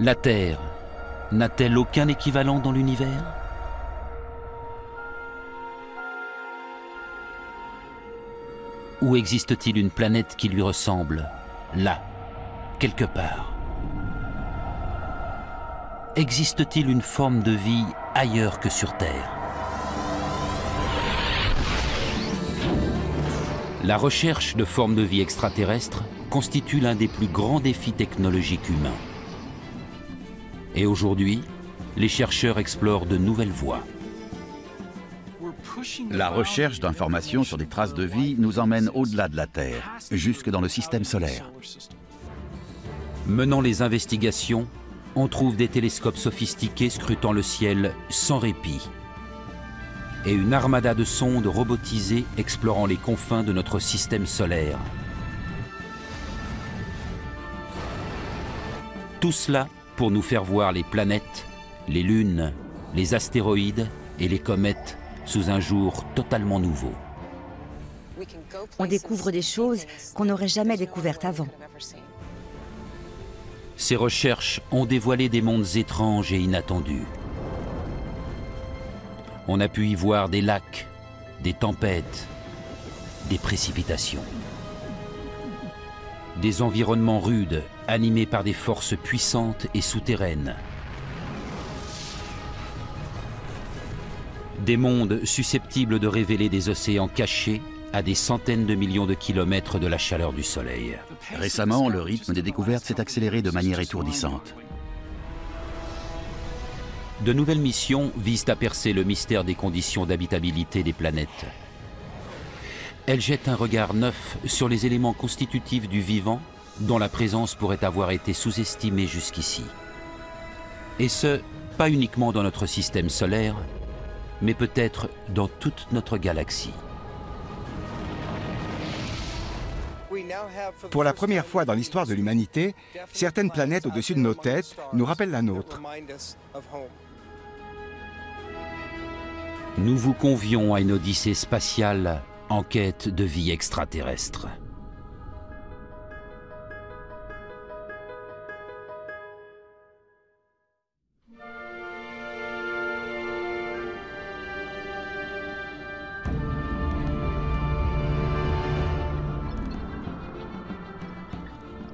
La Terre n'a-t-elle aucun équivalent dans l'univers? Ou existe-t-il une planète qui lui ressemble, là, quelque part? Existe-t-il une forme de vie ailleurs que sur Terre? La recherche de formes de vie extraterrestres constitue l'un des plus grands défis technologiques humains. Et aujourd'hui, les chercheurs explorent de nouvelles voies. La recherche d'informations sur des traces de vie nous emmène au-delà de la Terre, jusque dans le système solaire. Menant les investigations, on trouve des télescopes sophistiqués scrutant le ciel sans répit et une armada de sondes robotisées explorant les confins de notre système solaire. Tout cela pour nous faire voir les planètes, les lunes, les astéroïdes et les comètes sous un jour totalement nouveau. On découvre des choses qu'on n'aurait jamais découvertes avant. Ces recherches ont dévoilé des mondes étranges et inattendus. On a pu y voir des lacs, des tempêtes, des précipitations. Des environnements rudes, animés par des forces puissantes et souterraines. Des mondes susceptibles de révéler des océans cachés à des centaines de millions de kilomètres de la chaleur du Soleil. Récemment, le rythme des découvertes s'est accéléré de manière étourdissante. De nouvelles missions visent à percer le mystère des conditions d'habitabilité des planètes. Elles jettent un regard neuf sur les éléments constitutifs du vivant dont la présence pourrait avoir été sous-estimée jusqu'ici. Et ce, pas uniquement dans notre système solaire, mais peut-être dans toute notre galaxie. Pour la première fois dans l'histoire de l'humanité, certaines planètes au-dessus de nos têtes nous rappellent la nôtre. Nous vous convions à une odyssée spatiale en quête de vie extraterrestre.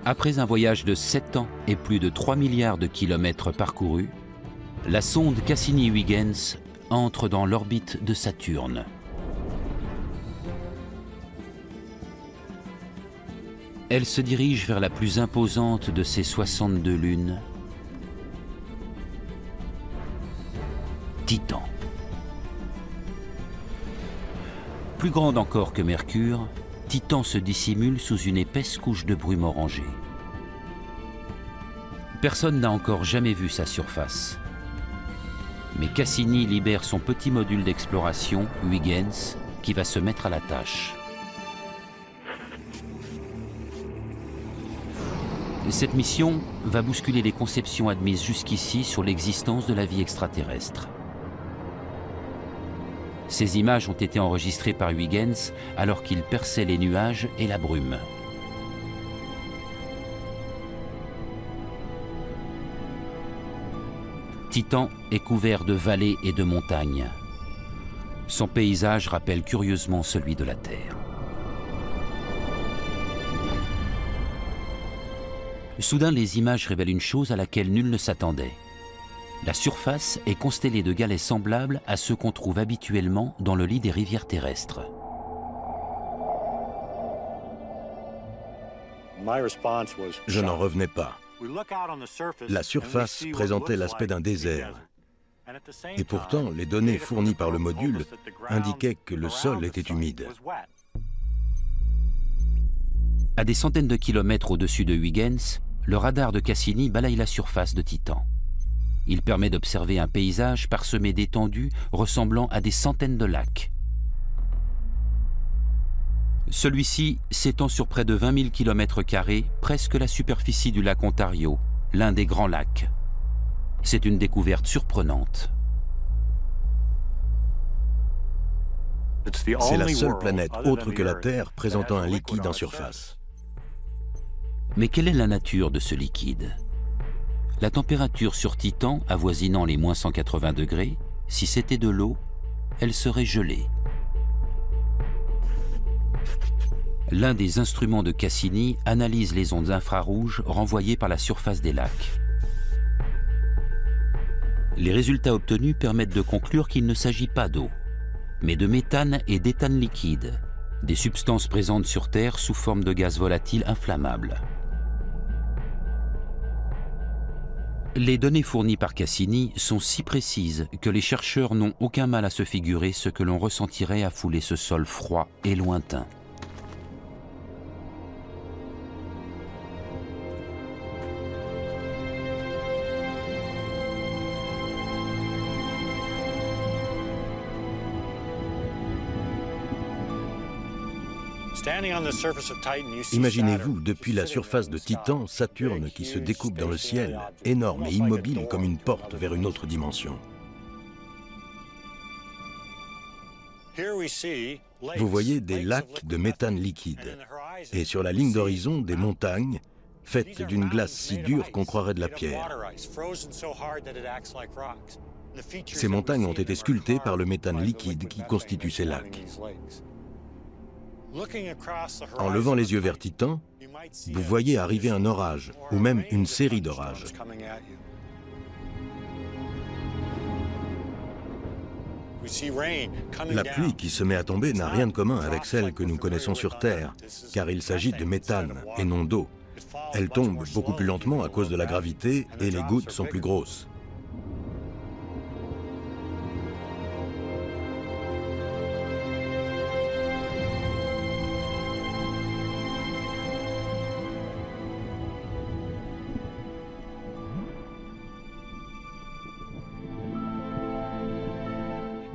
Après un voyage de 7 ans et plus de 3 milliards de kilomètres parcourus, la sonde Cassini-Huygens entre dans l'orbite de Saturne. Elle se dirige vers la plus imposante de ces 62 lunes, Titan. Plus grande encore que Mercure, Titan se dissimule sous une épaisse couche de brume orangée. Personne n'a encore jamais vu sa surface. Mais Cassini libère son petit module d'exploration, Huygens, qui va se mettre à la tâche. Cette mission va bousculer les conceptions admises jusqu'ici sur l'existence de la vie extraterrestre. Ces images ont été enregistrées par Huygens alors qu'il perçait les nuages et la brume. Titan est couvert de vallées et de montagnes. Son paysage rappelle curieusement celui de la Terre. Soudain, les images révèlent une chose à laquelle nul ne s'attendait. La surface est constellée de galets semblables à ceux qu'on trouve habituellement dans le lit des rivières terrestres. Je n'en revenais pas. La surface présentait l'aspect d'un désert. Et pourtant, les données fournies par le module indiquaient que le sol était humide. À des centaines de kilomètres au-dessus de Huygens, le radar de Cassini balaye la surface de Titan. Il permet d'observer un paysage parsemé d'étendues ressemblant à des centaines de lacs. Celui-ci s'étend sur près de 20 000 km, presque la superficie du lac Ontario, l'un des grands lacs. C'est une découverte surprenante. C'est la seule planète autre que la Terre présentant un liquide en surface. Mais quelle est la nature de ce liquide? La température sur Titan avoisinant les moins 180 degrés, si c'était de l'eau, elle serait gelée. L'un des instruments de Cassini analyse les ondes infrarouges renvoyées par la surface des lacs. Les résultats obtenus permettent de conclure qu'il ne s'agit pas d'eau, mais de méthane et d'éthane liquide, des substances présentes sur Terre sous forme de gaz volatile inflammable. Les données fournies par Cassini sont si précises que les chercheurs n'ont aucun mal à se figurer ce que l'on ressentirait à fouler ce sol froid et lointain. Imaginez-vous, depuis la surface de Titan, Saturne qui se découpe dans le ciel, énorme et immobile comme une porte vers une autre dimension. Vous voyez des lacs de méthane liquide et sur la ligne d'horizon des montagnes faites d'une glace si dure qu'on croirait de la pierre. Ces montagnes ont été sculptées par le méthane liquide qui constitue ces lacs. En levant les yeux vers Titan, vous voyez arriver un orage, ou même une série d'orages. La pluie qui se met à tomber n'a rien de commun avec celle que nous connaissons sur Terre, car il s'agit de méthane et non d'eau. Elle tombe beaucoup plus lentement à cause de la gravité et les gouttes sont plus grosses.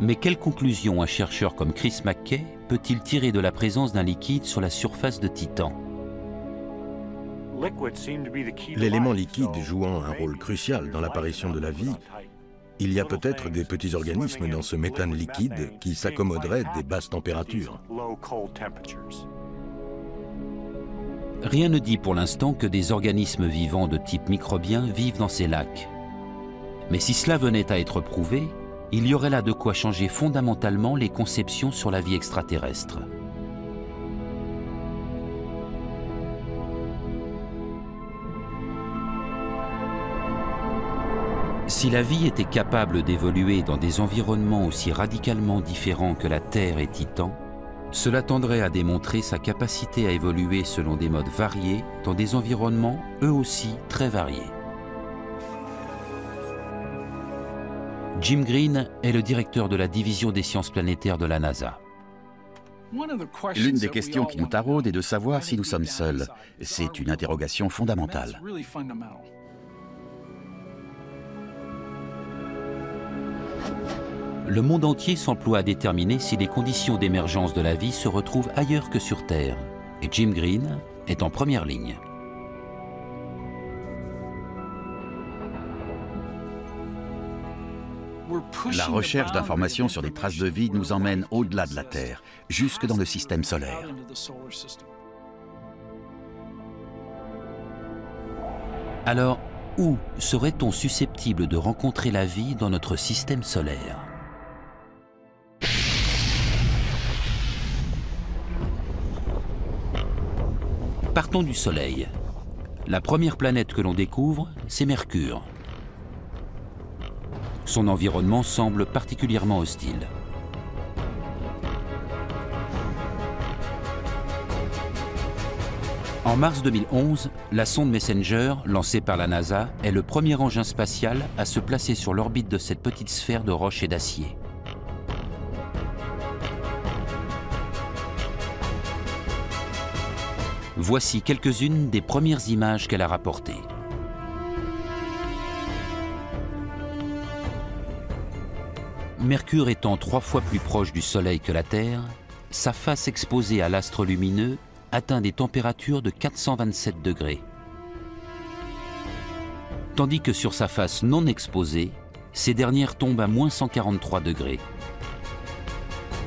Mais quelle conclusion un chercheur comme Chris McKay peut-il tirer de la présence d'un liquide sur la surface de Titan? L'élément liquide jouant un rôle crucial dans l'apparition de la vie, il y a peut-être des petits organismes dans ce méthane liquide qui s'accommoderaient des basses températures. Rien ne dit pour l'instant que des organismes vivants de type microbien vivent dans ces lacs. Mais si cela venait à être prouvé, il y aurait là de quoi changer fondamentalement les conceptions sur la vie extraterrestre. Si la vie était capable d'évoluer dans des environnements aussi radicalement différents que la Terre et Titan, cela tendrait à démontrer sa capacité à évoluer selon des modes variés dans des environnements eux aussi très variés. Jim Green est le directeur de la division des sciences planétaires de la NASA. L'une des questions qui nous taraude est de savoir si nous sommes seuls. C'est une interrogation fondamentale. Le monde entier s'emploie à déterminer si les conditions d'émergence de la vie se retrouvent ailleurs que sur Terre. Et Jim Green est en première ligne. La recherche d'informations sur des traces de vie nous emmène au-delà de la Terre, jusque dans le système solaire. Alors, où serait-on susceptible de rencontrer la vie dans notre système solaire? Partons du Soleil. La première planète que l'on découvre, c'est Mercure. Son environnement semble particulièrement hostile. En mars 2011, la sonde Messenger, lancée par la NASA, est le premier engin spatial à se placer sur l'orbite de cette petite sphère de roche et d'acier. Voici quelques-unes des premières images qu'elle a rapportées. Mercure étant trois fois plus proche du Soleil que la Terre, sa face exposée à l'astre lumineux atteint des températures de 427 degrés. Tandis que sur sa face non exposée, ces dernières tombent à moins 143 degrés.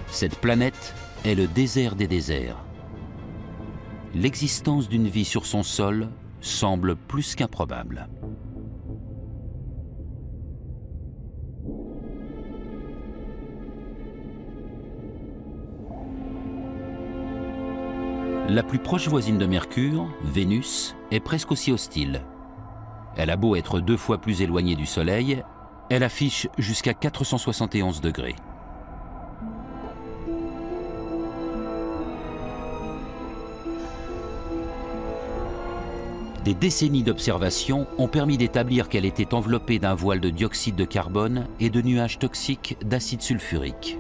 Cette planète est le désert des déserts. L'existence d'une vie sur son sol semble plus qu'improbable. La plus proche voisine de Mercure, Vénus, est presque aussi hostile. Elle a beau être deux fois plus éloignée du Soleil, elle affiche jusqu'à 471 degrés. Des décennies d'observation ont permis d'établir qu'elle était enveloppée d'un voile de dioxyde de carbone et de nuages toxiques d'acide sulfurique.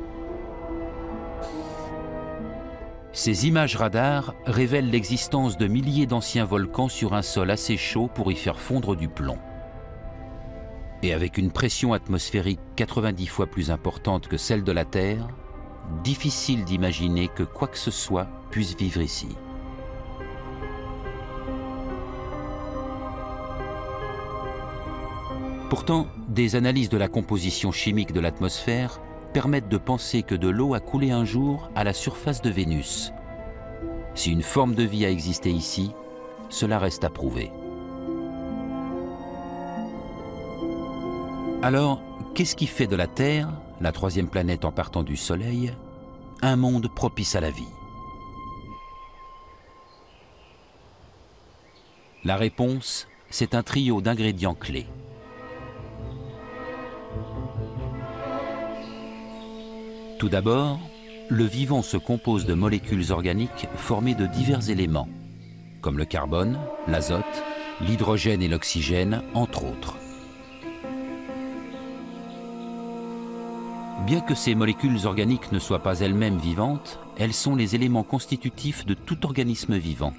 Ces images radars révèlent l'existence de milliers d'anciens volcans sur un sol assez chaud pour y faire fondre du plomb. Et avec une pression atmosphérique 90 fois plus importante que celle de la Terre, difficile d'imaginer que quoi que ce soit puisse vivre ici. Pourtant, des analyses de la composition chimique de l'atmosphère permettent de penser que de l'eau a coulé un jour à la surface de Vénus. Si une forme de vie a existé ici, cela reste à prouver. Alors, qu'est-ce qui fait de la Terre, la troisième planète en partant du Soleil, un monde propice à la vie? La réponse, c'est un trio d'ingrédients clés. Tout d'abord, le vivant se compose de molécules organiques formées de divers éléments, comme le carbone, l'azote, l'hydrogène et l'oxygène, entre autres. Bien que ces molécules organiques ne soient pas elles-mêmes vivantes, elles sont les éléments constitutifs de tout organisme vivant.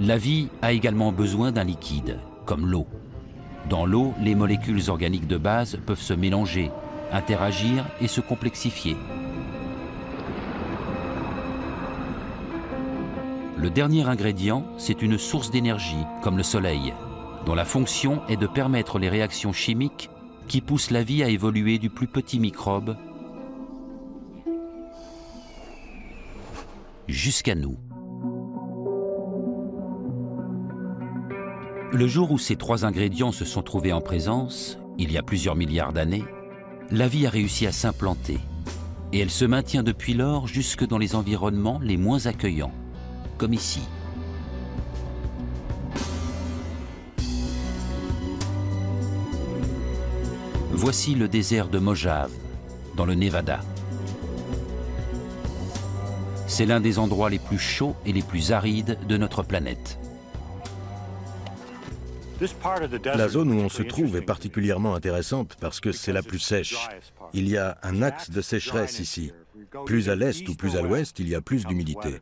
La vie a également besoin d'un liquide, comme l'eau. Dans l'eau, les molécules organiques de base peuvent se mélanger, interagir et se complexifier. Le dernier ingrédient, c'est une source d'énergie, comme le Soleil, dont la fonction est de permettre les réactions chimiques qui poussent la vie à évoluer du plus petit microbe jusqu'à nous. Le jour où ces trois ingrédients se sont trouvés en présence, il y a plusieurs milliards d'années, la vie a réussi à s'implanter. Et elle se maintient depuis lors jusque dans les environnements les moins accueillants, comme ici. Voici le désert de Mojave, dans le Nevada. C'est l'un des endroits les plus chauds et les plus arides de notre planète. La zone où on se trouve est particulièrement intéressante parce que c'est la plus sèche. Il y a un axe de sécheresse ici. Plus à l'est ou plus à l'ouest, il y a plus d'humidité.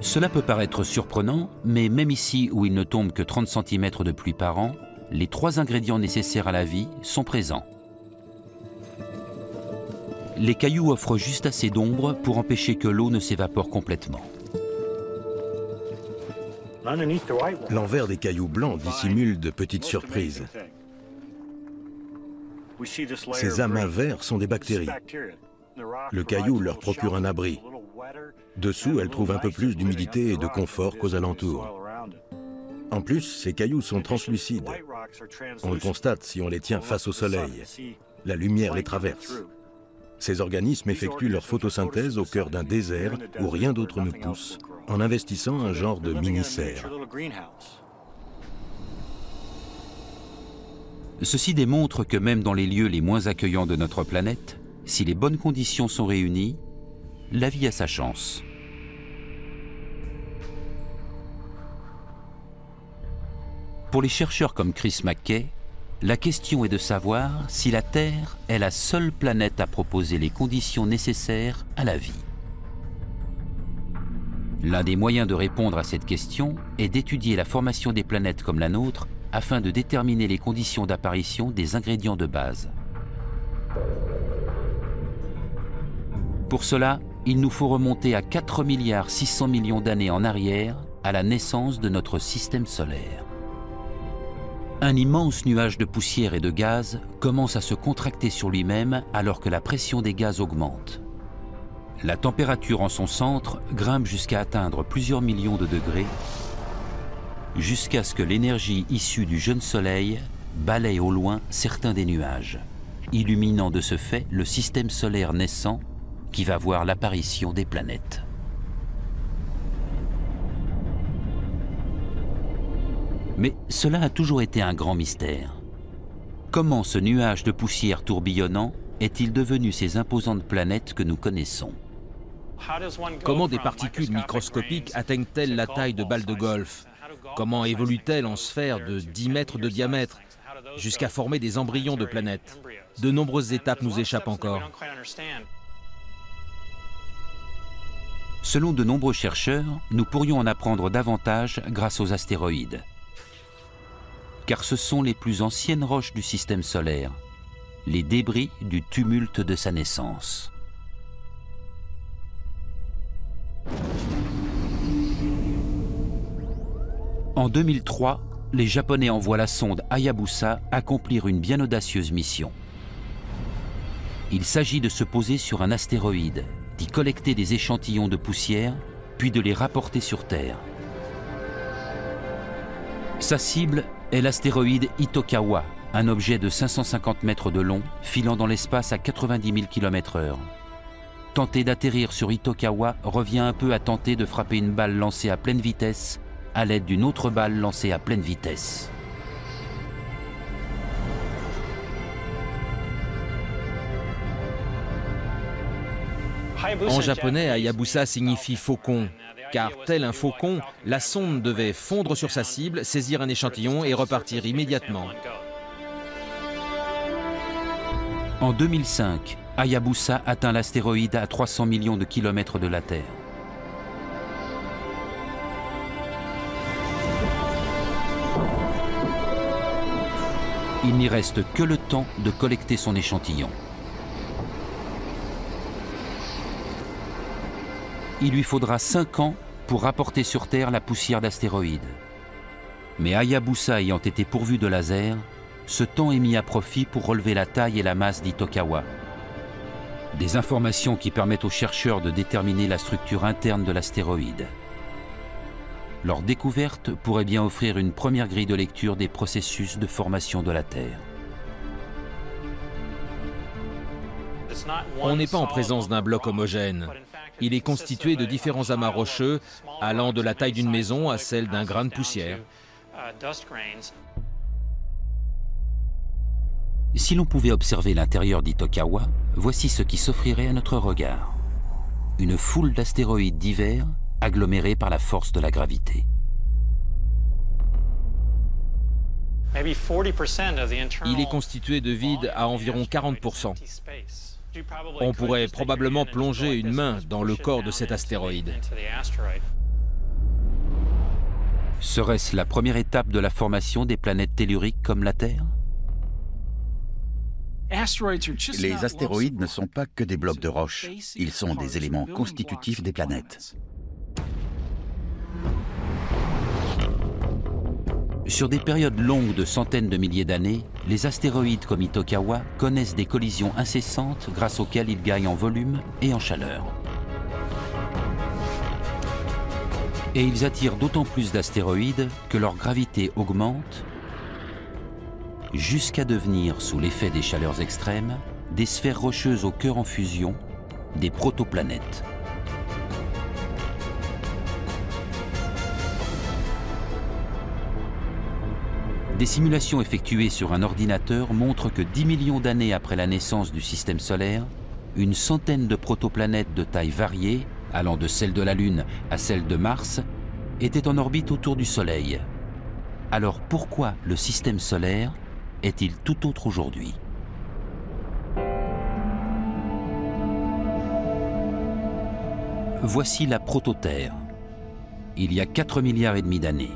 Cela peut paraître surprenant, mais même ici où il ne tombe que 30 cm de pluie par an, les trois ingrédients nécessaires à la vie sont présents. Les cailloux offrent juste assez d'ombre pour empêcher que l'eau ne s'évapore complètement. L'envers des cailloux blancs dissimule de petites surprises. Ces amas verts sont des bactéries. Le caillou leur procure un abri. Dessous, elles trouvent un peu plus d'humidité et de confort qu'aux alentours. En plus, ces cailloux sont translucides. On le constate si on les tient face au soleil. La lumière les traverse. Ces organismes effectuent leur photosynthèse au cœur d'un désert où rien d'autre ne pousse, en investissant un genre de mini-serre. Ceci démontre que même dans les lieux les moins accueillants de notre planète, si les bonnes conditions sont réunies, la vie a sa chance. Pour les chercheurs comme Chris McKay, la question est de savoir si la Terre est la seule planète à proposer les conditions nécessaires à la vie. L'un des moyens de répondre à cette question est d'étudier la formation des planètes comme la nôtre afin de déterminer les conditions d'apparition des ingrédients de base. Pour cela, il nous faut remonter à 4 milliards 600 millions d'années en arrière à la naissance de notre système solaire. Un immense nuage de poussière et de gaz commence à se contracter sur lui-même alors que la pression des gaz augmente. La température en son centre grimpe jusqu'à atteindre plusieurs millions de degrés, jusqu'à ce que l'énergie issue du jeune soleil balaye au loin certains des nuages. illuminant de ce fait le système solaire naissant qui va voir l'apparition des planètes. Mais cela a toujours été un grand mystère. Comment ce nuage de poussière tourbillonnant est-il devenu ces imposantes planètes que nous connaissons? Comment des particules microscopiques atteignent-elles la taille de balles de golf? Comment évoluent-elles en sphères de 10 mètres de diamètre jusqu'à former des embryons de planètes? De nombreuses étapes nous échappent encore. Selon de nombreux chercheurs, nous pourrions en apprendre davantage grâce aux astéroïdes. Car ce sont les plus anciennes roches du système solaire, les débris du tumulte de sa naissance. En 2003, les Japonais envoient la sonde Hayabusa accomplir une bien audacieuse mission. Il s'agit de se poser sur un astéroïde, d'y collecter des échantillons de poussière, puis de les rapporter sur Terre. Sa cible est l'astéroïde Itokawa, un objet de 550 mètres de long, filant dans l'espace à 90 000 km/h. Tenter d'atterrir sur Itokawa revient un peu à tenter de frapper une balle lancée à pleine vitesse à l'aide d'une autre balle lancée à pleine vitesse. En japonais, Hayabusa signifie faucon, car tel un faucon, la sonde devait fondre sur sa cible, saisir un échantillon et repartir immédiatement. En 2005, Hayabusa atteint l'astéroïde à 300 millions de kilomètres de la Terre. Il n'y reste que le temps de collecter son échantillon. Il lui faudra 5 ans pour rapporter sur Terre la poussière d'astéroïdes. Mais Hayabusa ayant été pourvu de lasers, ce temps est mis à profit pour relever la taille et la masse d'Itokawa. Des informations qui permettent aux chercheurs de déterminer la structure interne de l'astéroïde. Leur découverte pourrait bien offrir une première grille de lecture des processus de formation de la Terre. On n'est pas en présence d'un bloc homogène. Il est constitué de différents amas rocheux allant de la taille d'une maison à celle d'un grain de poussière. Si l'on pouvait observer l'intérieur d'Itokawa, voici ce qui s'offrirait à notre regard. Une foule d'astéroïdes divers agglomérés par la force de la gravité. Il est constitué de vide à environ 40%. On pourrait probablement plonger une main dans le corps de cet astéroïde. Serait-ce la première étape de la formation des planètes telluriques comme la Terre? Les astéroïdes ne sont pas que des blocs de roche, ils sont des éléments constitutifs des planètes. Sur des périodes longues de centaines de milliers d'années, les astéroïdes comme Itokawa connaissent des collisions incessantes grâce auxquelles ils gagnent en volume et en chaleur. Et ils attirent d'autant plus d'astéroïdes que leur gravité augmente jusqu'à devenir, sous l'effet des chaleurs extrêmes, des sphères rocheuses au cœur en fusion, des protoplanètes. Des simulations effectuées sur un ordinateur montrent que 10 millions d'années après la naissance du système solaire, une centaine de protoplanètes de taille variée, allant de celle de la Lune à celle de Mars, étaient en orbite autour du Soleil. Alors pourquoi le système solaire est-il tout autre aujourd'hui Voici la prototerre. Il y a 4 milliards et demi d'années.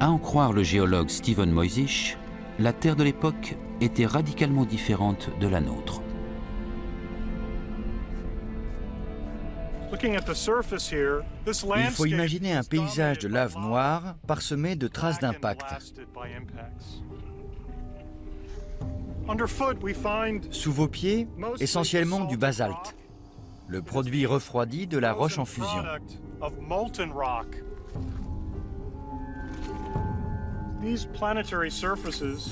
À en croire le géologue Stephen Moisich, la Terre de l'époque était radicalement différente de la nôtre. Il faut imaginer un paysage de lave noire parsemé de traces d'impact. Sous vos pieds, essentiellement du basalte, le produit refroidi de la roche en fusion.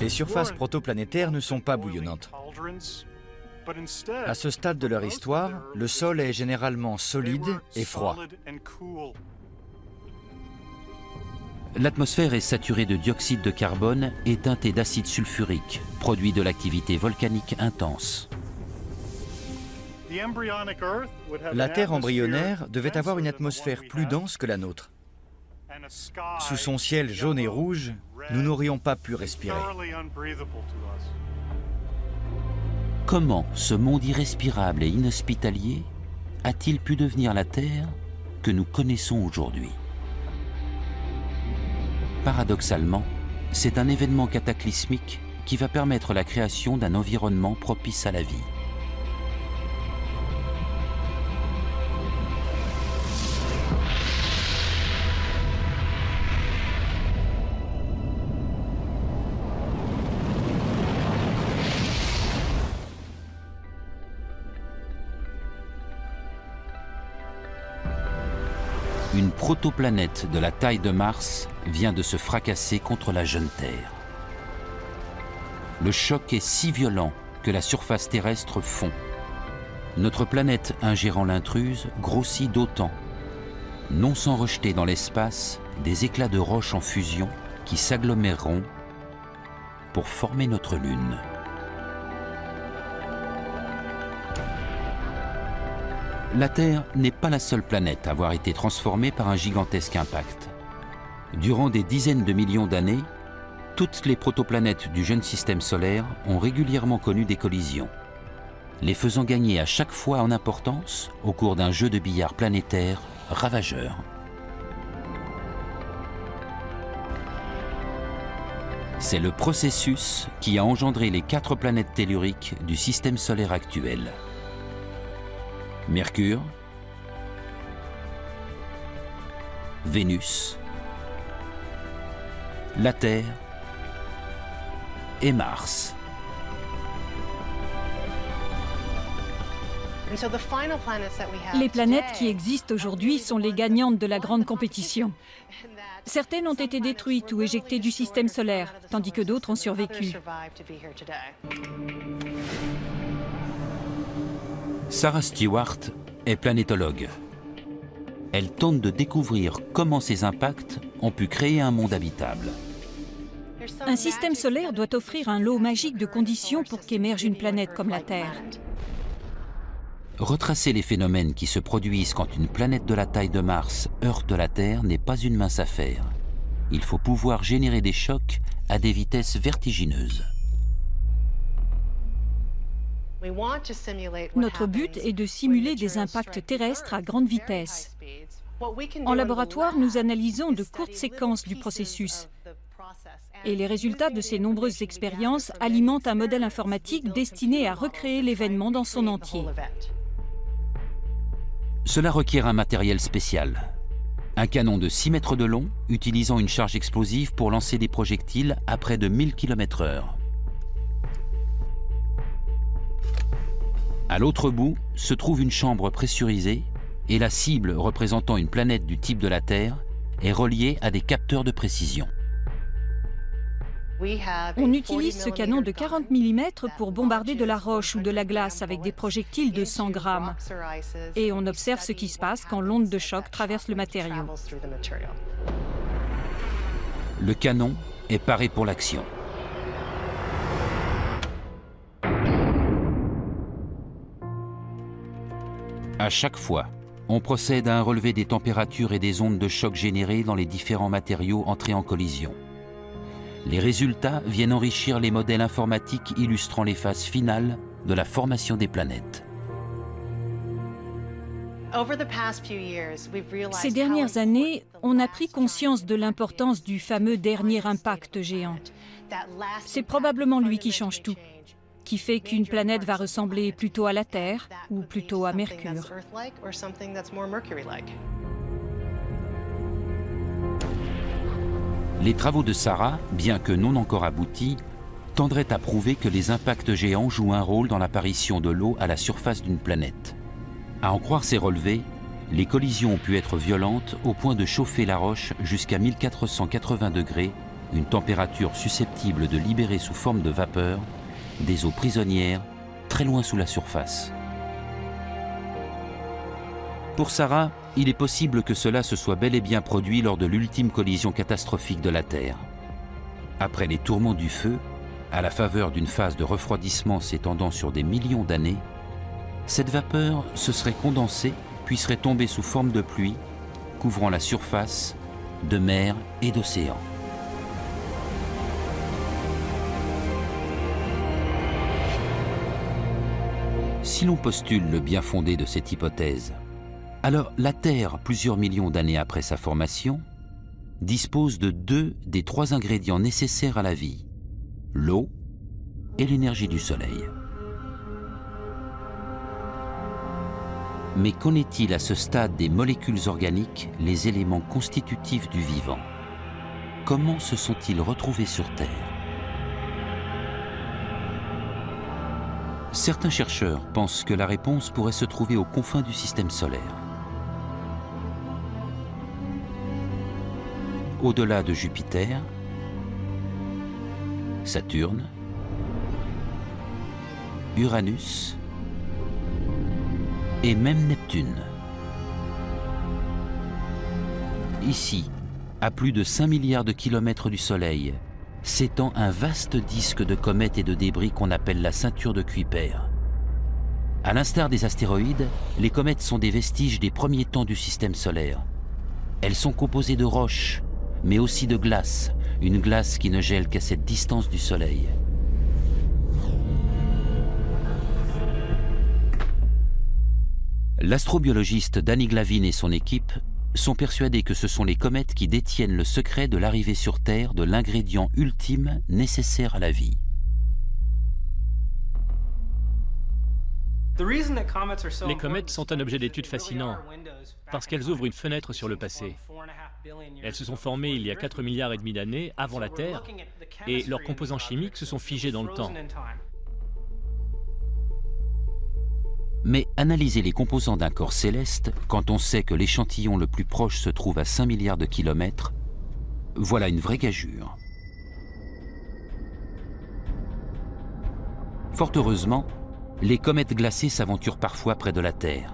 Les surfaces protoplanétaires ne sont pas bouillonnantes. À ce stade de leur histoire, le sol est généralement solide et froid. L'atmosphère est saturée de dioxyde de carbone et teintée d'acide sulfurique, produit de l'activité volcanique intense. La Terre embryonnaire devait avoir une atmosphère plus dense que la nôtre. Sous son ciel jaune et rouge, nous n'aurions pas pu respirer. Comment ce monde irrespirable et inhospitalier a-t-il pu devenir la Terre que nous connaissons aujourd'hui? Paradoxalement, c'est un événement cataclysmique qui va permettre la création d'un environnement propice à la vie. Une protoplanète de la taille de Mars vient de se fracasser contre la jeune Terre. Le choc est si violent que la surface terrestre fond. Notre planète ingérant l'intruse grossit d'autant, non sans rejeter dans l'espace des éclats de roches en fusion qui s'aggloméreront pour former notre Lune. La Terre n'est pas la seule planète à avoir été transformée par un gigantesque impact. Durant des dizaines de millions d'années, toutes les protoplanètes du jeune système solaire ont régulièrement connu des collisions, les faisant gagner à chaque fois en importance au cours d'un jeu de billard planétaire ravageur. C'est le processus qui a engendré les quatre planètes telluriques du système solaire actuel. Mercure, Vénus, la Terre et Mars. Les planètes qui existent aujourd'hui sont les gagnantes de la grande compétition. Certaines ont été détruites ou éjectées du système solaire, tandis que d'autres ont survécu. Sarah Stewart est planétologue. Elle tente de découvrir comment ces impacts ont pu créer un monde habitable. Un système solaire doit offrir un lot magique de conditions pour qu'émerge une planète comme la Terre. Retracer les phénomènes qui se produisent quand une planète de la taille de Mars heurte la Terre n'est pas une mince affaire. Il faut pouvoir générer des chocs à des vitesses vertigineuses. Notre but est de simuler des impacts terrestres à grande vitesse. En laboratoire, nous analysons de courtes séquences du processus. Et les résultats de ces nombreuses expériences alimentent un modèle informatique destiné à recréer l'événement dans son entier. Cela requiert un matériel spécial. Un canon de 6 mètres de long, utilisant une charge explosive pour lancer des projectiles à près de 1000 km/h. À l'autre bout se trouve une chambre pressurisée et la cible représentant une planète du type de la Terre est reliée à des capteurs de précision. On utilise ce canon de 40 mm pour bombarder de la roche ou de la glace avec des projectiles de 100 grammes. Et on observe ce qui se passe quand l'onde de choc traverse le matériau. Le canon est paré pour l'action. À chaque fois, on procède à un relevé des températures et des ondes de choc générées dans les différents matériaux entrés en collision. Les résultats viennent enrichir les modèles informatiques illustrant les phases finales de la formation des planètes. Ces dernières années, on a pris conscience de l'importance du fameux dernier impact géant. C'est probablement lui qui change tout qui fait qu'une planète va ressembler plutôt à la Terre ou plutôt à Mercure. Les travaux de Sarah, bien que non encore aboutis, tendraient à prouver que les impacts géants jouent un rôle dans l'apparition de l'eau à la surface d'une planète. À en croire ces relevés, les collisions ont pu être violentes au point de chauffer la roche jusqu'à 1480 degrés une température susceptible de libérer sous forme de vapeur des eaux prisonnières très loin sous la surface. Pour Sarah, il est possible que cela se soit bel et bien produit lors de l'ultime collision catastrophique de la Terre. Après les tourments du feu, à la faveur d'une phase de refroidissement s'étendant sur des millions d'années, cette vapeur se serait condensée puis serait tombée sous forme de pluie, couvrant la surface de mer et d'océan. Si l'on postule le bien fondé de cette hypothèse, alors la Terre, plusieurs millions d'années après sa formation, dispose de deux des trois ingrédients nécessaires à la vie, l'eau et l'énergie du Soleil. Mais qu'en est-il à ce stade des molécules organiques, les éléments constitutifs du vivant? Comment se sont-ils retrouvés sur Terre? Certains chercheurs pensent que la réponse pourrait se trouver aux confins du système solaire. Au-delà de Jupiter, Saturne, Uranus et même Neptune. Ici, à plus de 5 milliards de kilomètres du Soleil, s'étend un vaste disque de comètes et de débris qu'on appelle la ceinture de Kuiper. À l'instar des astéroïdes, les comètes sont des vestiges des premiers temps du système solaire. Elles sont composées de roches, mais aussi de glace, une glace qui ne gèle qu'à cette distance du Soleil. L'astrobiologiste Danny Glavin et son équipe sont persuadés que ce sont les comètes qui détiennent le secret de l'arrivée sur Terre de l'ingrédient ultime nécessaire à la vie. Les comètes sont un objet d'étude fascinant parce qu'elles ouvrent une fenêtre sur le passé. Elles se sont formées il y a 4 milliards et demi d'années avant la Terre et leurs composants chimiques se sont figés dans le temps. Mais analyser les composants d'un corps céleste, quand on sait que l'échantillon le plus proche se trouve à 5 milliards de kilomètres, voilà une vraie gageure. Fort heureusement, les comètes glacées s'aventurent parfois près de la Terre.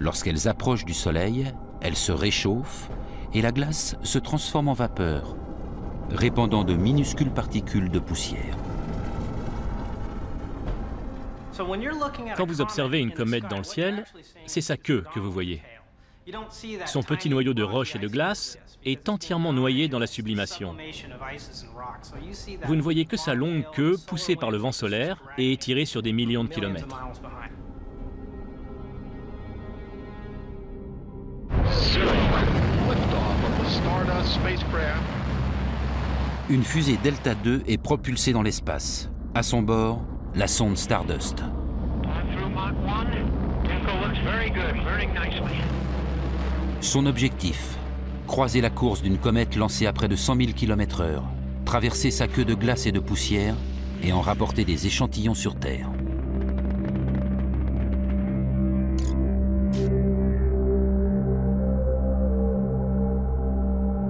Lorsqu'elles approchent du Soleil, elles se réchauffent et la glace se transforme en vapeur, répandant de minuscules particules de poussière. Quand vous observez une comète dans le ciel, c'est sa queue que vous voyez. Son petit noyau de roche et de glace est entièrement noyé dans la sublimation. Vous ne voyez que sa longue queue poussée par le vent solaire et étirée sur des millions de kilomètres. Une fusée Delta II est propulsée dans l'espace. À son bord, la sonde Stardust. Son objectif croiser la course d'une comète lancée à près de 100 000 km/h, traverser sa queue de glace et de poussière et en rapporter des échantillons sur Terre.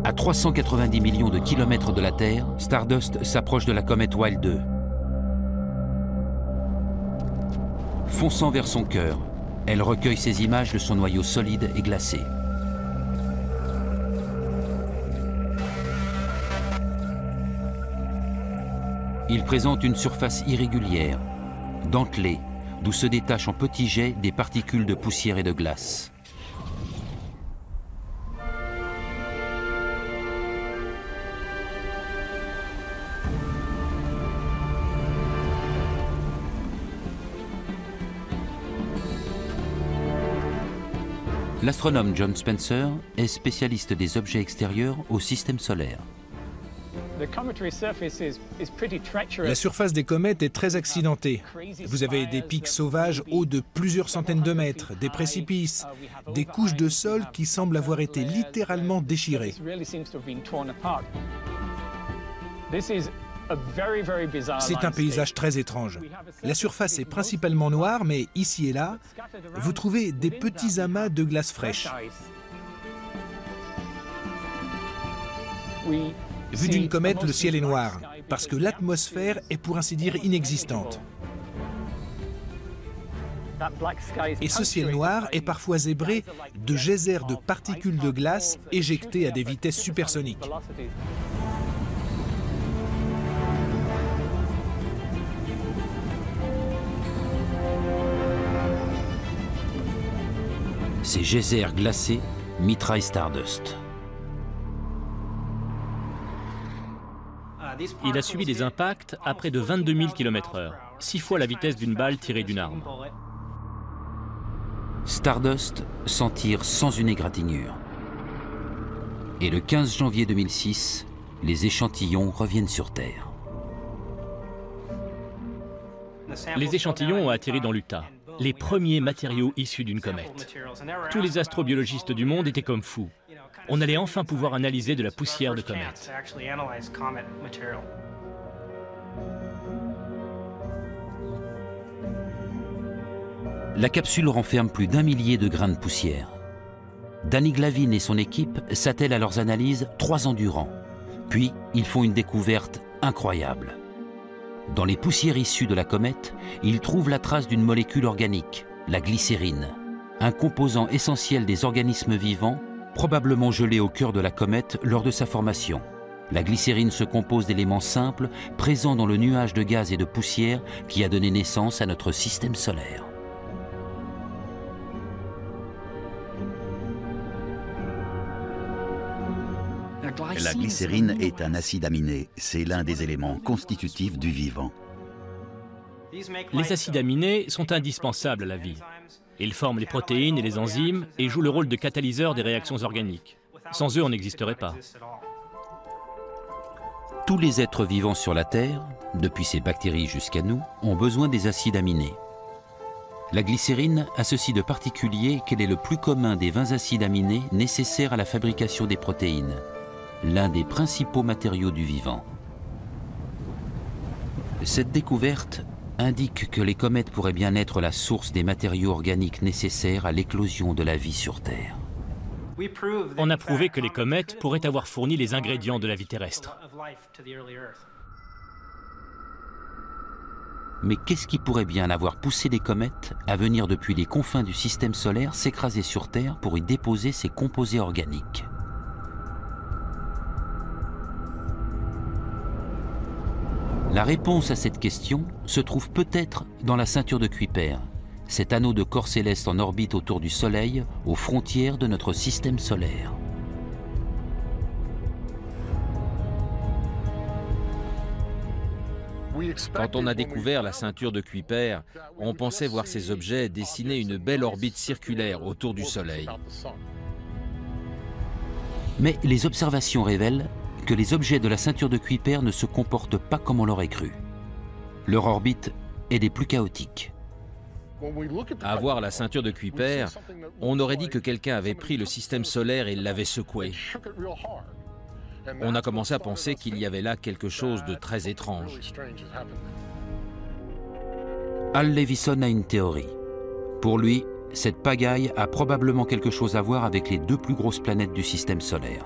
À 390 millions de kilomètres de la Terre, Stardust s'approche de la comète Wild 2. Fonçant vers son cœur, elle recueille ces images de son noyau solide et glacé. Il présente une surface irrégulière, dentelée, d'où se détachent en petits jets des particules de poussière et de glace. L'astronome John Spencer est spécialiste des objets extérieurs au système solaire. La surface des comètes est très accidentée. Vous avez des pics sauvages hauts de plusieurs centaines de mètres, des précipices, des couches de sol qui semblent avoir été littéralement déchirées. C'est un paysage très étrange. La surface est principalement noire, mais ici et là, vous trouvez des petits amas de glace fraîche. Vu d'une comète, le ciel est noir, parce que l'atmosphère est pour ainsi dire inexistante. Et ce ciel noir est parfois zébré de geysers de particules de glace éjectées à des vitesses supersoniques. Ces geysers glacés mitraillent Stardust. Il a subi des impacts à près de 22 000 km/h, six fois la vitesse d'une balle tirée d'une arme. Stardust s'en tire sans une égratignure. Et le 15 janvier 2006, les échantillons reviennent sur Terre. Les échantillons ont atterri dans l'Utah, les premiers matériaux issus d'une comète. Tous les astrobiologistes du monde étaient comme fous. On allait enfin pouvoir analyser de la poussière de comète. La capsule renferme plus d'un millier de grains de poussière. Danny Glavin et son équipe s'attellent à leurs analyses trois ans durant. Puis, ils font une découverte incroyable. Dans les poussières issues de la comète, ils trouvent la trace d'une molécule organique, la glycérine, un composant essentiel des organismes vivants, probablement gelé au cœur de la comète lors de sa formation. La glycérine se compose d'éléments simples présents dans le nuage de gaz et de poussière qui a donné naissance à notre système solaire. La glycérine est un acide aminé. C'est l'un des éléments constitutifs du vivant. Les acides aminés sont indispensables à la vie. Ils forment les protéines et les enzymes et jouent le rôle de catalyseur des réactions organiques. Sans eux, on n'existerait pas. Tous les êtres vivants sur la Terre, depuis ces bactéries jusqu'à nous, ont besoin des acides aminés. La glycérine a ceci de particulier qu'elle est le plus commun des 20 acides aminés nécessaires à la fabrication des protéines l'un des principaux matériaux du vivant. Cette découverte indique que les comètes pourraient bien être la source des matériaux organiques nécessaires à l'éclosion de la vie sur Terre. On a prouvé que les comètes pourraient avoir fourni les ingrédients de la vie terrestre. Mais qu'est-ce qui pourrait bien avoir poussé les comètes à venir depuis les confins du système solaire s'écraser sur Terre pour y déposer ces composés organiques? La réponse à cette question se trouve peut-être dans la ceinture de Kuiper, cet anneau de corps céleste en orbite autour du Soleil, aux frontières de notre système solaire. Quand on a découvert la ceinture de Kuiper, on pensait voir ces objets dessiner une belle orbite circulaire autour du Soleil. Mais les observations révèlent que les objets de la ceinture de Kuiper ne se comportent pas comme on l'aurait cru. Leur orbite est des plus chaotiques. À voir la ceinture de Kuiper, on aurait dit que quelqu'un avait pris le système solaire et l'avait secoué. On a commencé à penser qu'il y avait là quelque chose de très étrange. Al Levison a une théorie. Pour lui, cette pagaille a probablement quelque chose à voir avec les deux plus grosses planètes du système solaire.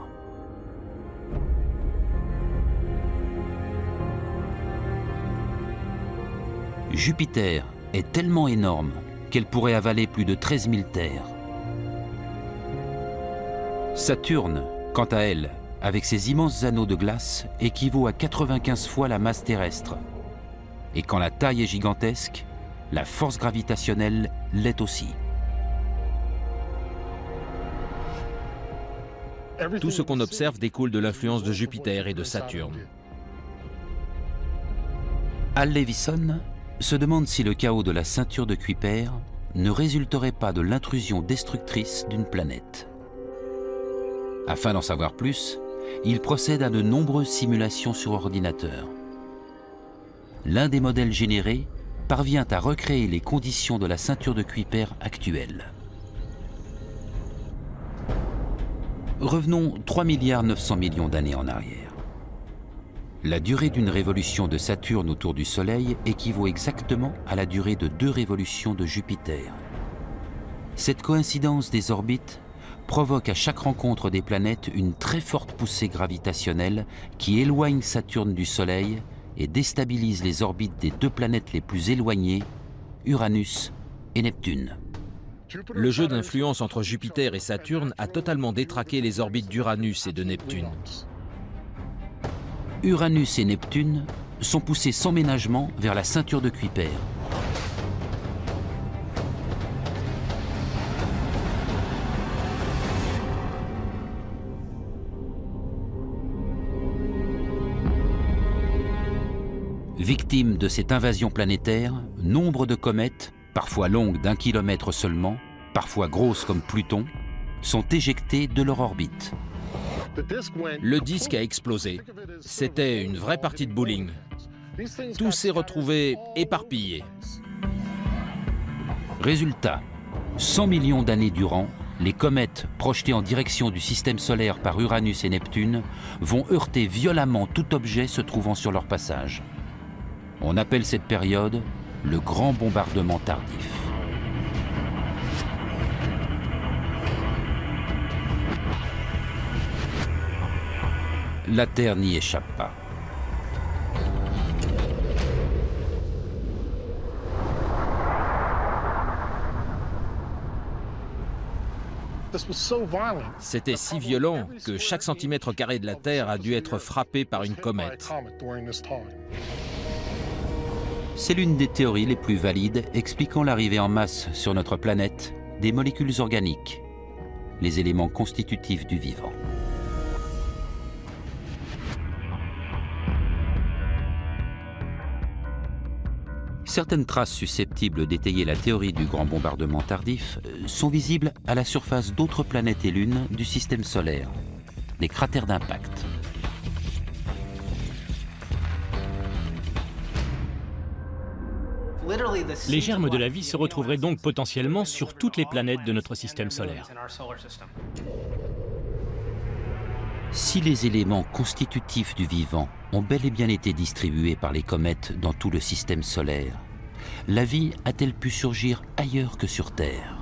Jupiter est tellement énorme qu'elle pourrait avaler plus de 13 000 terres. Saturne, quant à elle, avec ses immenses anneaux de glace, équivaut à 95 fois la masse terrestre. Et quand la taille est gigantesque, la force gravitationnelle l'est aussi. Tout ce qu'on observe découle de l'influence de Jupiter et de Saturne. Al Levison se demande si le chaos de la ceinture de Kuiper ne résulterait pas de l'intrusion destructrice d'une planète. Afin d'en savoir plus, il procède à de nombreuses simulations sur ordinateur. L'un des modèles générés parvient à recréer les conditions de la ceinture de Kuiper actuelle. Revenons 3 milliards 900 millions d'années en arrière. La durée d'une révolution de Saturne autour du Soleil équivaut exactement à la durée de deux révolutions de Jupiter. Cette coïncidence des orbites provoque à chaque rencontre des planètes une très forte poussée gravitationnelle qui éloigne Saturne du Soleil et déstabilise les orbites des deux planètes les plus éloignées, Uranus et Neptune. Le jeu d'influence entre Jupiter et Saturne a totalement détraqué les orbites d'Uranus et de Neptune. Uranus et Neptune sont poussés sans ménagement vers la ceinture de Kuiper. Victimes de cette invasion planétaire, nombre de comètes, parfois longues d'un kilomètre seulement, parfois grosses comme Pluton, sont éjectées de leur orbite. Le disque a explosé. C'était une vraie partie de bowling. Tout s'est retrouvé éparpillé. Résultat, 100 millions d'années durant, les comètes projetées en direction du système solaire par Uranus et Neptune vont heurter violemment tout objet se trouvant sur leur passage. On appelle cette période le grand bombardement tardif. La Terre n'y échappe pas. C'était si violent que chaque centimètre carré de la Terre a dû être frappé par une comète. C'est l'une des théories les plus valides expliquant l'arrivée en masse sur notre planète des molécules organiques, les éléments constitutifs du vivant. Certaines traces susceptibles d'étayer la théorie du grand bombardement tardif euh, sont visibles à la surface d'autres planètes et lunes du système solaire, les cratères d'impact. Les germes de la vie se retrouveraient donc potentiellement sur toutes les planètes de notre système solaire. Si les éléments constitutifs du vivant ont bel et bien été distribués par les comètes dans tout le système solaire, la vie a-t-elle pu surgir ailleurs que sur Terre?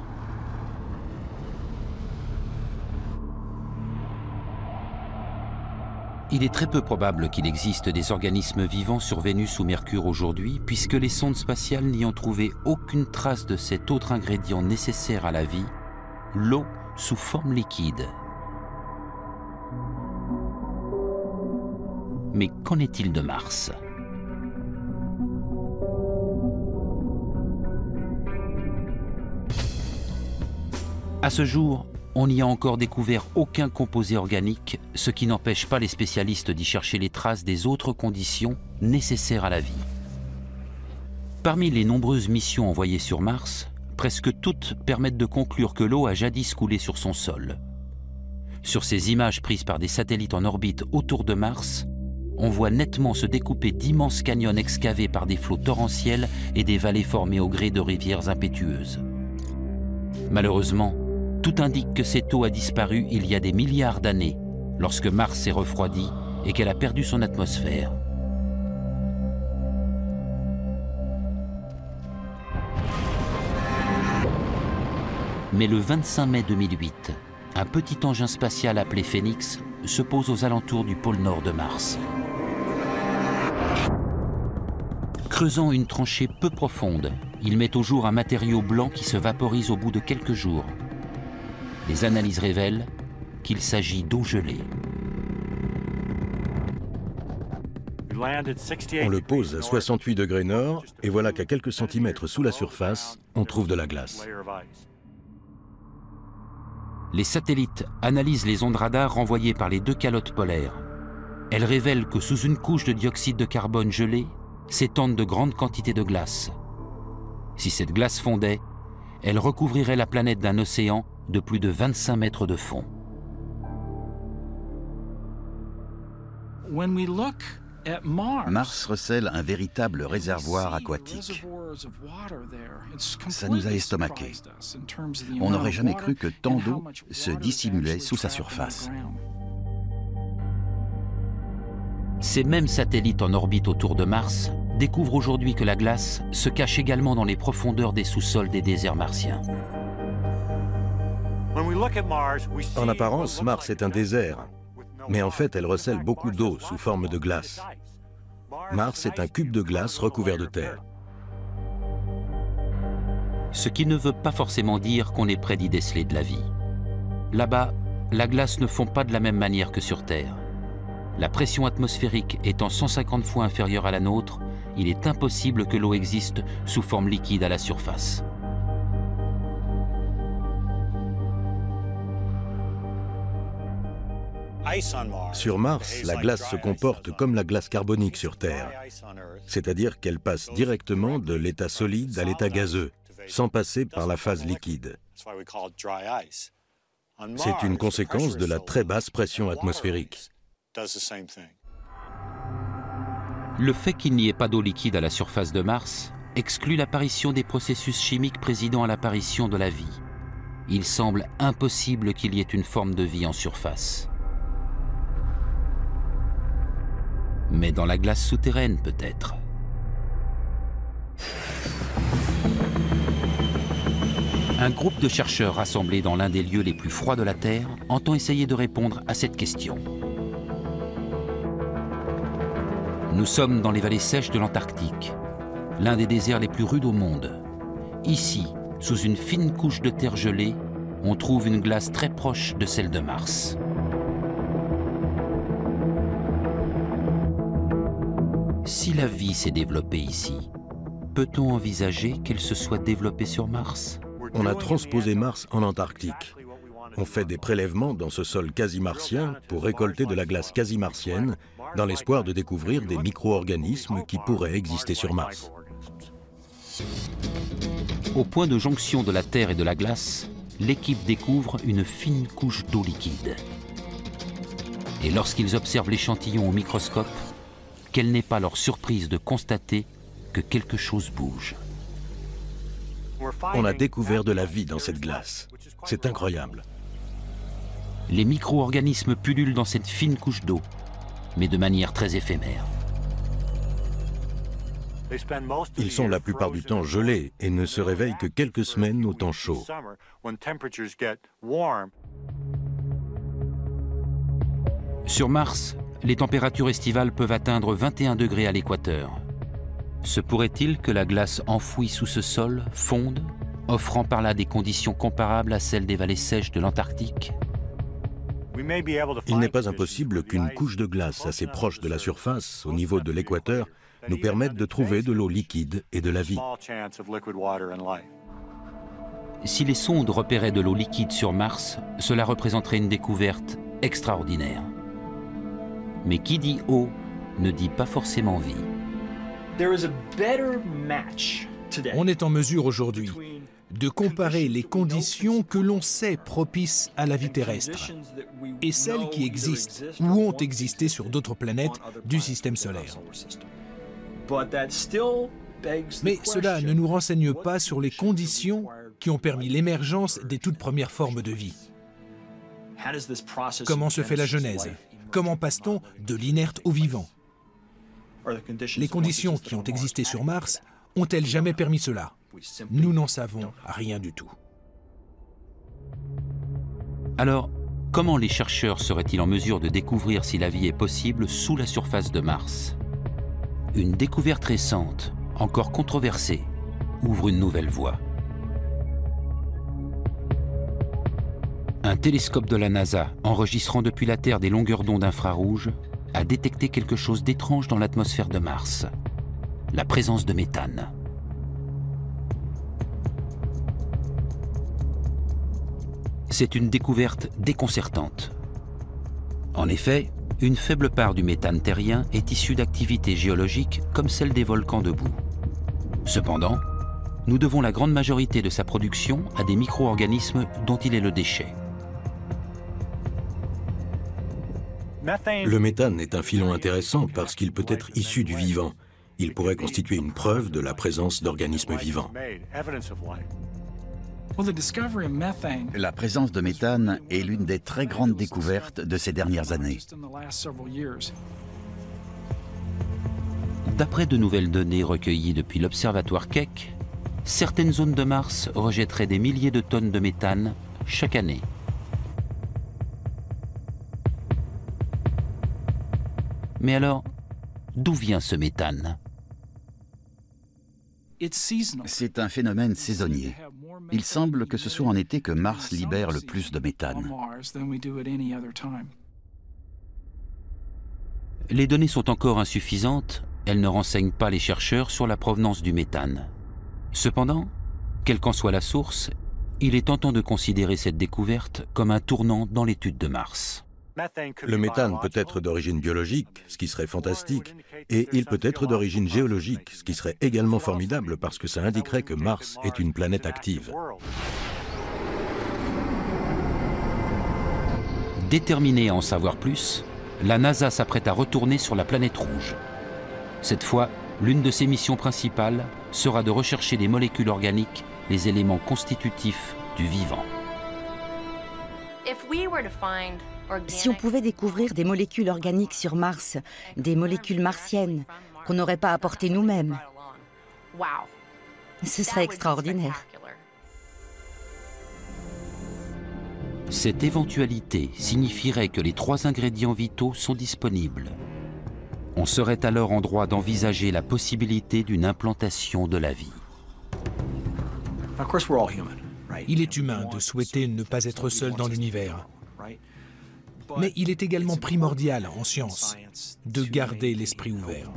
Il est très peu probable qu'il existe des organismes vivants sur Vénus ou Mercure aujourd'hui, puisque les sondes spatiales n'y ont trouvé aucune trace de cet autre ingrédient nécessaire à la vie, l'eau sous forme liquide. Mais qu'en est-il de Mars? À ce jour, on n'y a encore découvert aucun composé organique, ce qui n'empêche pas les spécialistes d'y chercher les traces des autres conditions nécessaires à la vie. Parmi les nombreuses missions envoyées sur Mars, presque toutes permettent de conclure que l'eau a jadis coulé sur son sol. Sur ces images prises par des satellites en orbite autour de Mars, on voit nettement se découper d'immenses canyons excavés par des flots torrentiels et des vallées formées au gré de rivières impétueuses. Malheureusement, tout indique que cette eau a disparu il y a des milliards d'années, lorsque Mars s'est refroidi et qu'elle a perdu son atmosphère. Mais le 25 mai 2008, un petit engin spatial appelé Phoenix se pose aux alentours du pôle nord de Mars. Creusant une tranchée peu profonde, il met au jour un matériau blanc qui se vaporise au bout de quelques jours, les analyses révèlent qu'il s'agit d'eau gelée. On le pose à 68 degrés nord et voilà qu'à quelques centimètres sous la surface, on trouve de la glace. Les satellites analysent les ondes radar renvoyées par les deux calottes polaires. Elles révèlent que sous une couche de dioxyde de carbone gelé s'étendent de grandes quantités de glace. Si cette glace fondait, elle recouvrirait la planète d'un océan de plus de 25 mètres de fond. Mars recèle un véritable réservoir aquatique. Ça nous a estomaqués. On n'aurait jamais cru que tant d'eau se dissimulait sous sa surface. Ces mêmes satellites en orbite autour de Mars découvrent aujourd'hui que la glace se cache également dans les profondeurs des sous-sols des déserts martiens. En apparence, Mars est un désert, mais en fait, elle recèle beaucoup d'eau sous forme de glace. Mars est un cube de glace recouvert de terre. Ce qui ne veut pas forcément dire qu'on est près d'y déceler de la vie. Là-bas, la glace ne fond pas de la même manière que sur Terre. La pression atmosphérique étant 150 fois inférieure à la nôtre, il est impossible que l'eau existe sous forme liquide à la surface. Sur Mars, la glace se comporte comme la glace carbonique sur Terre, c'est-à-dire qu'elle passe directement de l'état solide à l'état gazeux, sans passer par la phase liquide. C'est une conséquence de la très basse pression atmosphérique. Le fait qu'il n'y ait pas d'eau liquide à la surface de Mars exclut l'apparition des processus chimiques présidant à l'apparition de la vie. Il semble impossible qu'il y ait une forme de vie en surface. Mais dans la glace souterraine peut-être. Un groupe de chercheurs rassemblés dans l'un des lieux les plus froids de la Terre entend essayer de répondre à cette question. Nous sommes dans les vallées sèches de l'Antarctique, l'un des déserts les plus rudes au monde. Ici, sous une fine couche de terre gelée, on trouve une glace très proche de celle de Mars. Si la vie s'est développée ici, peut-on envisager qu'elle se soit développée sur Mars? On a transposé Mars en Antarctique. On fait des prélèvements dans ce sol quasi-martien pour récolter de la glace quasi-martienne dans l'espoir de découvrir des micro-organismes qui pourraient exister sur Mars. Au point de jonction de la Terre et de la glace, l'équipe découvre une fine couche d'eau liquide. Et lorsqu'ils observent l'échantillon au microscope, quelle n'est pas leur surprise de constater que quelque chose bouge. On a découvert de la vie dans cette glace. C'est incroyable. Les micro-organismes pullulent dans cette fine couche d'eau, mais de manière très éphémère. Ils sont la plupart du temps gelés et ne se réveillent que quelques semaines au temps chaud. Sur Mars, les températures estivales peuvent atteindre 21 degrés à l'équateur. Se pourrait-il que la glace enfouie sous ce sol fonde, offrant par là des conditions comparables à celles des vallées sèches de l'Antarctique? Il n'est pas impossible qu'une couche de glace assez proche de la surface, au niveau de l'équateur, nous permette de trouver de l'eau liquide et de la vie. Si les sondes repéraient de l'eau liquide sur Mars, cela représenterait une découverte extraordinaire. Mais qui dit eau ne dit pas forcément vie. On est en mesure aujourd'hui de comparer les conditions que l'on sait propices à la vie terrestre et celles qui existent ou ont existé sur d'autres planètes du système solaire. Mais cela ne nous renseigne pas sur les conditions qui ont permis l'émergence des toutes premières formes de vie. Comment se fait la genèse? Comment passe-t-on de l'inerte au vivant? Les conditions qui ont existé sur Mars ont-elles jamais permis cela? Nous n'en savons rien du tout. Alors, comment les chercheurs seraient-ils en mesure de découvrir si la vie est possible sous la surface de Mars? Une découverte récente, encore controversée, ouvre une nouvelle voie. Un télescope de la NASA, enregistrant depuis la Terre des longueurs d'onde infrarouges, a détecté quelque chose d'étrange dans l'atmosphère de Mars. La présence de méthane. C'est une découverte déconcertante. En effet, une faible part du méthane terrien est issue d'activités géologiques comme celle des volcans de boue. Cependant, nous devons la grande majorité de sa production à des micro-organismes dont il est le déchet. Le méthane est un filon intéressant parce qu'il peut être issu du vivant. Il pourrait constituer une preuve de la présence d'organismes vivants. La présence de méthane est l'une des très grandes découvertes de ces dernières années. D'après de nouvelles données recueillies depuis l'observatoire Keck, certaines zones de Mars rejetteraient des milliers de tonnes de méthane chaque année. Mais alors, d'où vient ce méthane? C'est un phénomène saisonnier. Il semble que ce soit en été que Mars libère le plus de méthane. Les données sont encore insuffisantes, elles ne renseignent pas les chercheurs sur la provenance du méthane. Cependant, quelle qu'en soit la source, il est tentant de considérer cette découverte comme un tournant dans l'étude de Mars. Le méthane peut être d'origine biologique, ce qui serait fantastique, et il peut être d'origine géologique, ce qui serait également formidable parce que ça indiquerait que Mars est une planète active. Déterminé à en savoir plus, la NASA s'apprête à retourner sur la planète rouge. Cette fois, l'une de ses missions principales sera de rechercher des molécules organiques, les éléments constitutifs du vivant. Si on pouvait découvrir des molécules organiques sur Mars, des molécules martiennes qu'on n'aurait pas apportées nous-mêmes, ce serait extraordinaire. Cette éventualité signifierait que les trois ingrédients vitaux sont disponibles. On serait alors en droit d'envisager la possibilité d'une implantation de la vie. Il est humain de souhaiter ne pas être seul dans l'univers. Mais il est également primordial en science de garder l'esprit ouvert.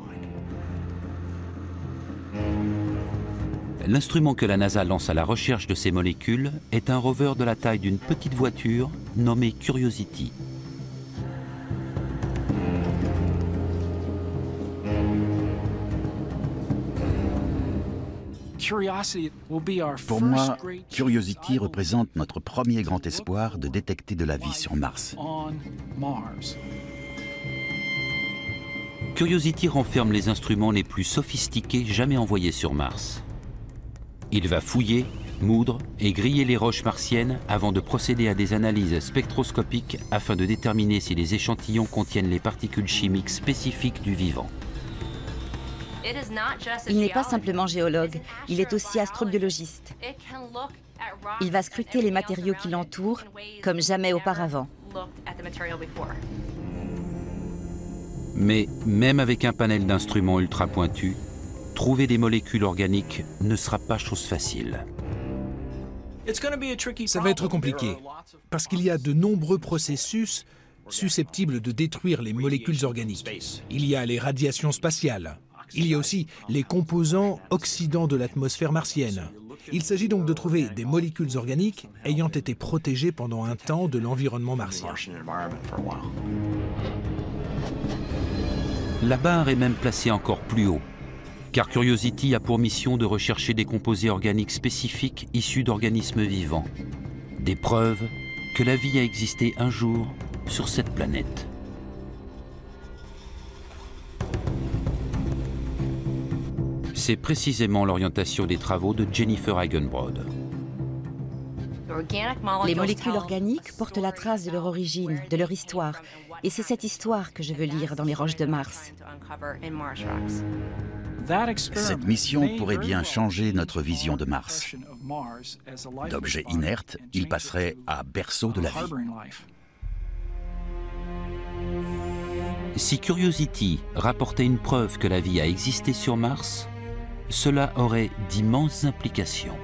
L'instrument que la NASA lance à la recherche de ces molécules est un rover de la taille d'une petite voiture nommée Curiosity. Pour moi, Curiosity représente notre premier grand espoir de détecter de la vie sur Mars. Curiosity renferme les instruments les plus sophistiqués jamais envoyés sur Mars. Il va fouiller, moudre et griller les roches martiennes avant de procéder à des analyses spectroscopiques afin de déterminer si les échantillons contiennent les particules chimiques spécifiques du vivant. Il n'est pas simplement géologue, il est aussi astrobiologiste. Il va scruter les matériaux qui l'entourent comme jamais auparavant. Mais même avec un panel d'instruments ultra pointus, trouver des molécules organiques ne sera pas chose facile. Ça va être compliqué, parce qu'il y a de nombreux processus susceptibles de détruire les molécules organiques. Il y a les radiations spatiales, il y a aussi les composants oxydants de l'atmosphère martienne. Il s'agit donc de trouver des molécules organiques ayant été protégées pendant un temps de l'environnement martien. La barre est même placée encore plus haut, car Curiosity a pour mission de rechercher des composés organiques spécifiques issus d'organismes vivants. Des preuves que la vie a existé un jour sur cette planète. C'est précisément l'orientation des travaux de Jennifer Eigenbrod. Les molécules organiques portent la trace de leur origine, de leur histoire. Et c'est cette histoire que je veux lire dans les roches de Mars. Cette mission pourrait bien changer notre vision de Mars. D'objet inerte, il passerait à berceau de la vie. Si Curiosity rapportait une preuve que la vie a existé sur Mars, cela aurait d'immenses implications.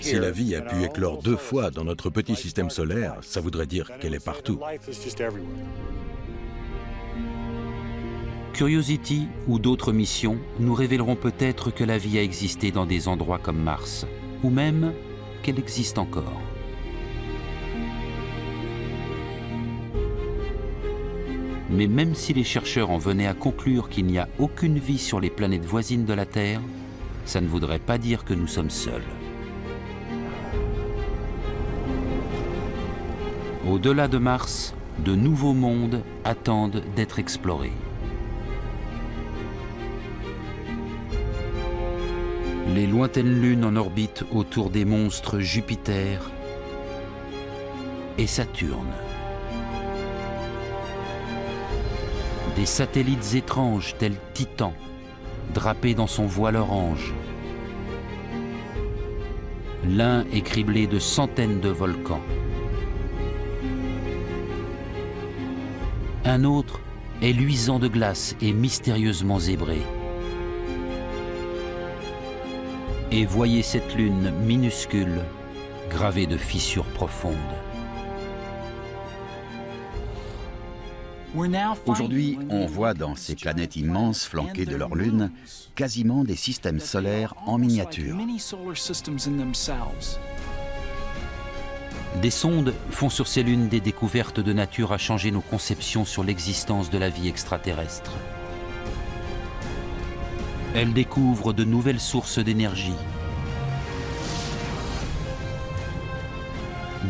Si la vie a pu éclore deux fois dans notre petit système solaire, ça voudrait dire qu'elle est partout. Curiosity ou d'autres missions nous révéleront peut-être que la vie a existé dans des endroits comme Mars, ou même qu'elle existe encore. Mais même si les chercheurs en venaient à conclure qu'il n'y a aucune vie sur les planètes voisines de la Terre, ça ne voudrait pas dire que nous sommes seuls. Au-delà de Mars, de nouveaux mondes attendent d'être explorés. Les lointaines lunes en orbite autour des monstres Jupiter et Saturne. Des satellites étranges tels Titan, drapés dans son voile orange. L'un est criblé de centaines de volcans. Un autre est luisant de glace et mystérieusement zébré. Et voyez cette lune minuscule, gravée de fissures profondes. Aujourd'hui, on voit dans ces planètes immenses flanquées de leur lune quasiment des systèmes solaires en miniature. Des sondes font sur ces lunes des découvertes de nature à changer nos conceptions sur l'existence de la vie extraterrestre. Elles découvrent de nouvelles sources d'énergie,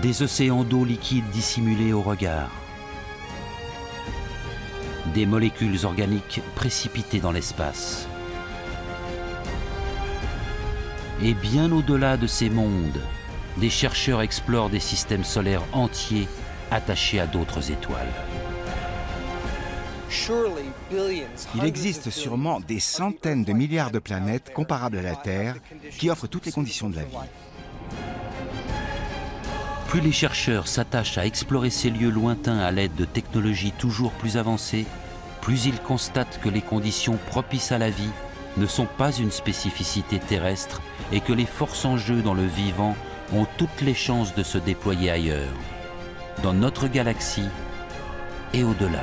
des océans d'eau liquide dissimulés au regard, des molécules organiques précipitées dans l'espace. Et bien au-delà de ces mondes, des chercheurs explorent des systèmes solaires entiers attachés à d'autres étoiles. Il existe sûrement des centaines de milliards de planètes comparables à la Terre qui offrent toutes les conditions de la vie. Plus les chercheurs s'attachent à explorer ces lieux lointains à l'aide de technologies toujours plus avancées, plus ils constatent que les conditions propices à la vie ne sont pas une spécificité terrestre et que les forces en jeu dans le vivant ont toutes les chances de se déployer ailleurs, dans notre galaxie et au-delà.